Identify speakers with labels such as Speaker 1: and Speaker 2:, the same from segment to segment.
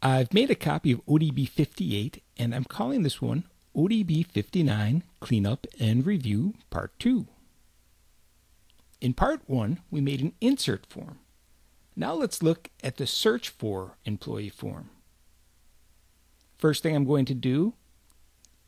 Speaker 1: I've made a copy of ODB 58 and I'm calling this one ODB 59 Cleanup and Review Part 2. In Part 1, we made an insert form. Now let's look at the search for employee form. First thing I'm going to do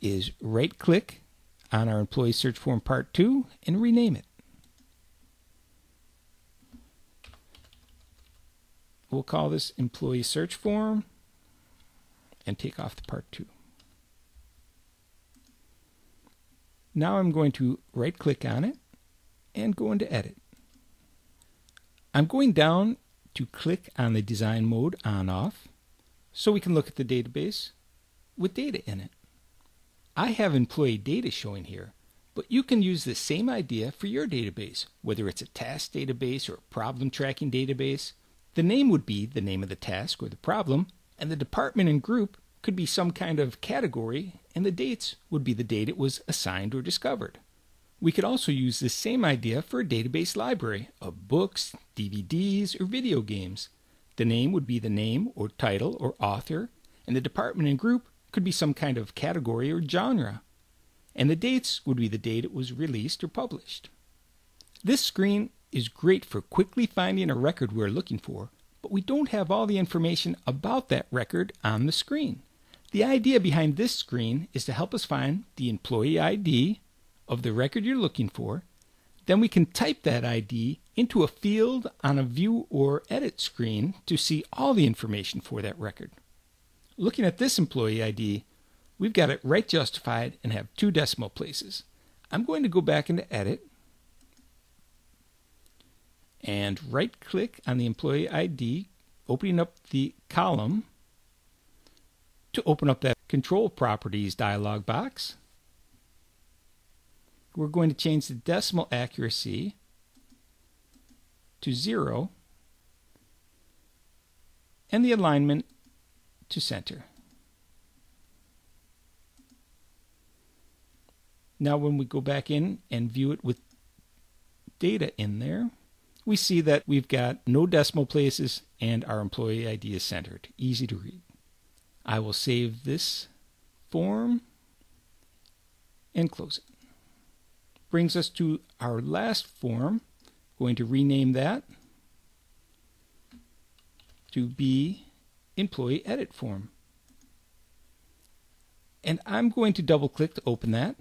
Speaker 1: is right click on our employee search form part 2 and rename it. We'll call this employee search form and take off the part 2. Now I'm going to right click on it and go into edit. I'm going down to click on the design mode on off so we can look at the database with data in it. I have employee data showing here, but you can use the same idea for your database, whether it's a task database or a problem tracking database. The name would be the name of the task or the problem, and the department and group could be some kind of category, and the dates would be the date it was assigned or discovered. We could also use this same idea for a database library of books, DVDs, or video games. The name would be the name or title or author, and the department and group could be some kind of category or genre. And the dates would be the date it was released or published. This screen is great for quickly finding a record we're looking for, but we don't have all the information about that record on the screen. The idea behind this screen is to help us find the employee ID of the record you're looking for. Then we can type that ID into a field on a view or edit screen to see all the information for that record. Looking at this employee ID, we've got it right justified and have two decimal places. I'm going to go back into edit and right click on the employee ID, opening up the column to open up that control properties dialog box. We're going to change the decimal accuracy to zero and the alignment to center. Now when we go back in and view it with data in there, we see that we've got no decimal places and our employee ID is centered. Easy to read. I will save this form and close it. Brings us to our last form. Going to rename that to be employee edit form. And I'm going to double click to open that.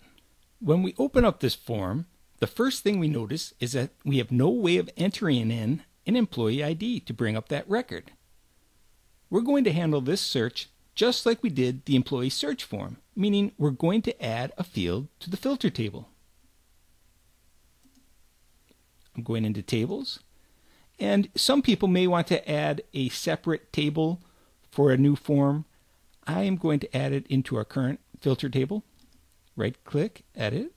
Speaker 1: When we open up this form, the first thing we notice is that we have no way of entering in an employee ID to bring up that record. We're going to handle this search just like we did the employee search form, meaning we're going to add a field to the filter table. I'm going into tables, and some people may want to add a separate table for a new form. I am going to add it into our current filter table. Right click, edit.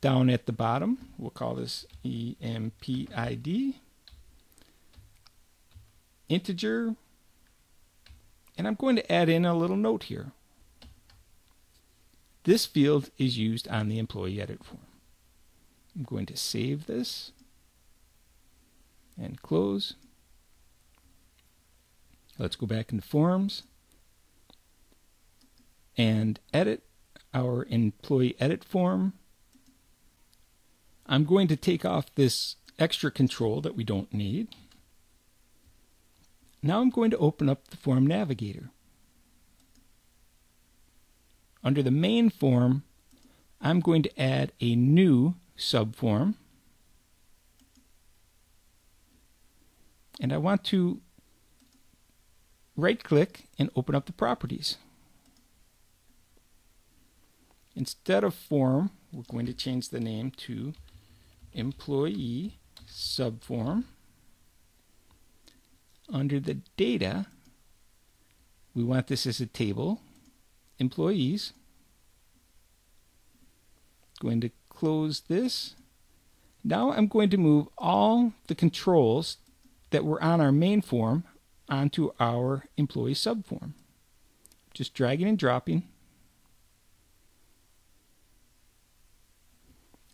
Speaker 1: Down at the bottom, we'll call this EMPID. Integer. And I'm going to add in a little note here. This field is used on the employee edit form. I'm going to save this and close. Let's go back into forms and edit our employee edit form. I'm going to take off this extra control that we don't need. Now I'm going to open up the form navigator. Under the main form, I'm going to add a new subform. And I want to right click and open up the properties. Instead of form, we're going to change the name to employee subform. Under the data, we want this as a table, employees. Going to close this. Now I'm going to move all the controls that were on our main form onto our employee subform. Just dragging and dropping.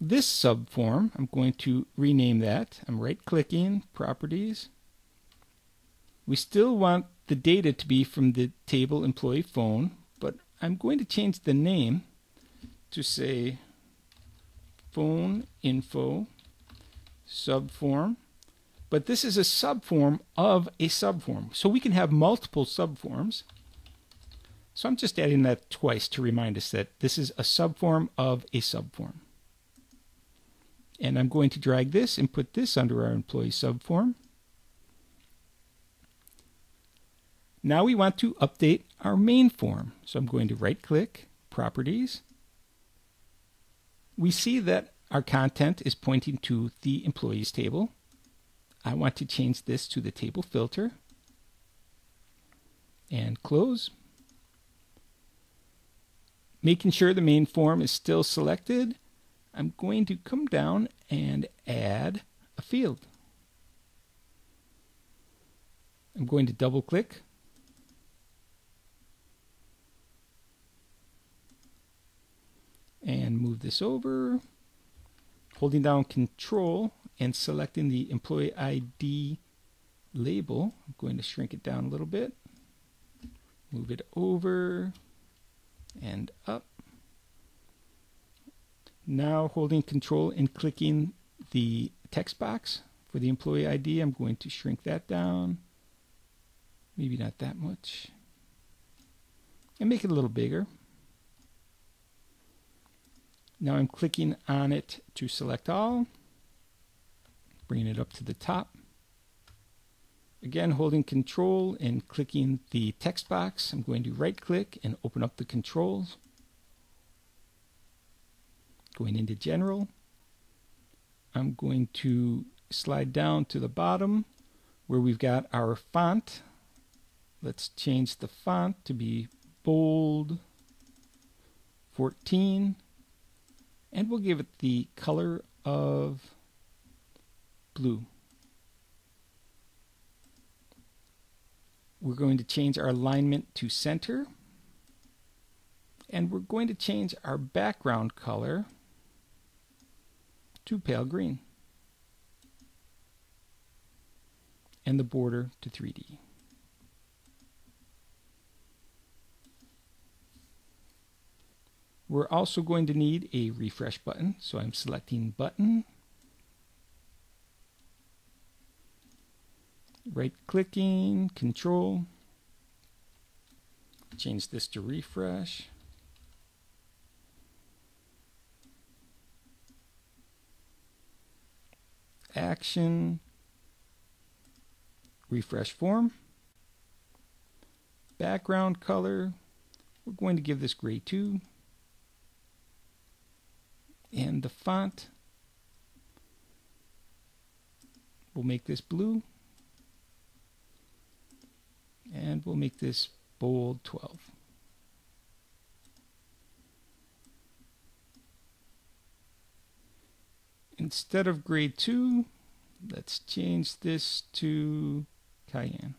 Speaker 1: This subform, I'm going to rename that. I'm right clicking, properties, We still want the data to be from the table employee phone, but I'm going to change the name to say phone info subform. But this is a subform of a subform. So we can have multiple subforms. So I'm just adding that twice to remind us that this is a subform of a subform. And I'm going to drag this and put this under our employee subform. Now we want to update our main form. So I'm going to right click, properties. We see that our content is pointing to the employees table. I want to change this to the table filter and close. Making sure the main form is still selected, I'm going to come down and add a field. I'm going to double click and move this over, holding down control and selecting the employee ID label. I'm going to shrink it down a little bit, move it over and up. Now holding control and clicking the text box for the employee ID, I'm going to shrink that down. Maybe not that much. And make it a little bigger. Now I'm clicking on it to select all, bringing it up to the top. Again, holding control and clicking the text box, I'm going to right click and open up the controls. Going into general, I'm going to slide down to the bottom where we've got our font. Let's change the font to be bold 14 and we'll give it the color of blue. We're going to change our alignment to center and we're going to change our background color to pale green and the border to 3D. We're also going to need a refresh button, so I'm selecting button. Right clicking, control. Change this to refresh. Action, refresh form. Background color, we're going to give this gray 2 and the font. We'll make this blue. And we'll make this bold 12 instead of gray 2 let's change this to cayenne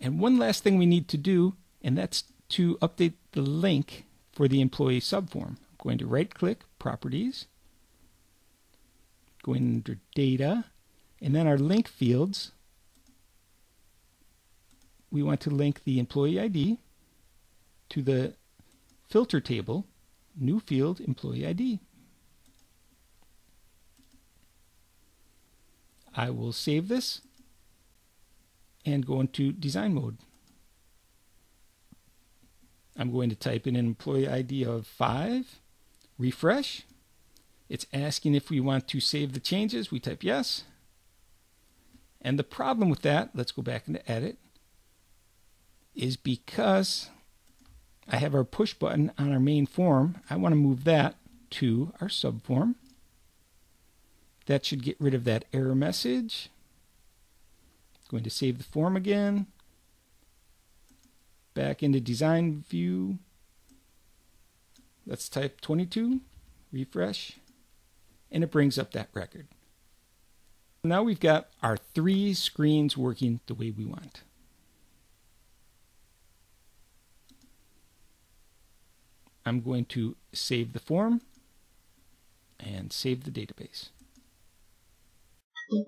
Speaker 1: and one last thing we need to do and that's to update the link for the employee subform. I'm going to right click Properties, going under Data, and then our link fields. We want to link the employee ID to the filter table, new field employee ID. I will save this and go into design mode. I'm going to type in an employee ID of 5, refresh. It's asking if we want to save the changes. We type yes. And the problem with that, let's go back into edit, is because I have our push button on our main form, I want to move that to our subform. That should get rid of that error message. Going to save the form again back into design view. Let's type 22, refresh, and it brings up that record. Now we've got our three screens working the way we want. I'm going to save the form and save the database. はい。